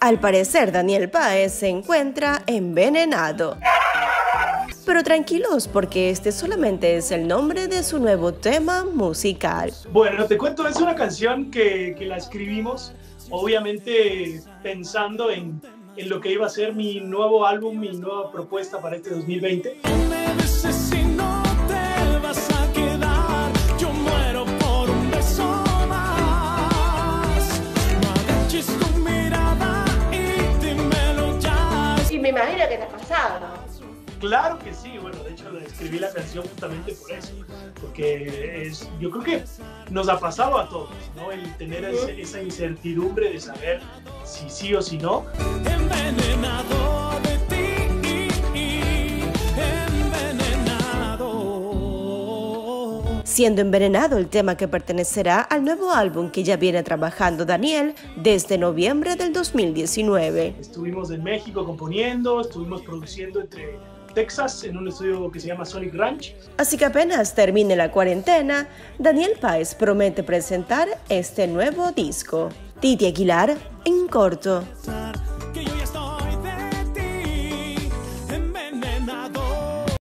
Al parecer, Daniel Páez se encuentra envenenado. Pero tranquilos, porque este solamente es el nombre de su nuevo tema musical. Bueno, te cuento, es una canción que, que la escribimos, obviamente pensando en, en, lo que iba a ser mi nuevo álbum, mi nueva propuesta para este 2020. Imagino que te ha pasado, Claro que sí, bueno, de hecho escribí la canción justamente por eso, porque es, yo creo que nos ha pasado a todos, ¿no? El tener esa incertidumbre de saber si sí o si no. Envenenado Siendo envenenado el tema que pertenecerá al nuevo álbum que ya viene trabajando Daniel desde noviembre del 2019. Estuvimos en México componiendo, estuvimos produciendo entre Texas, en un estudio que se llama Sonic Ranch. Así que apenas termine la cuarentena, Daniel Páez promete presentar este nuevo disco. Titi Aguilar, en corto.